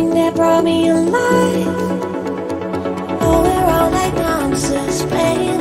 something that brought me alive. Oh, we're all like monsters playing.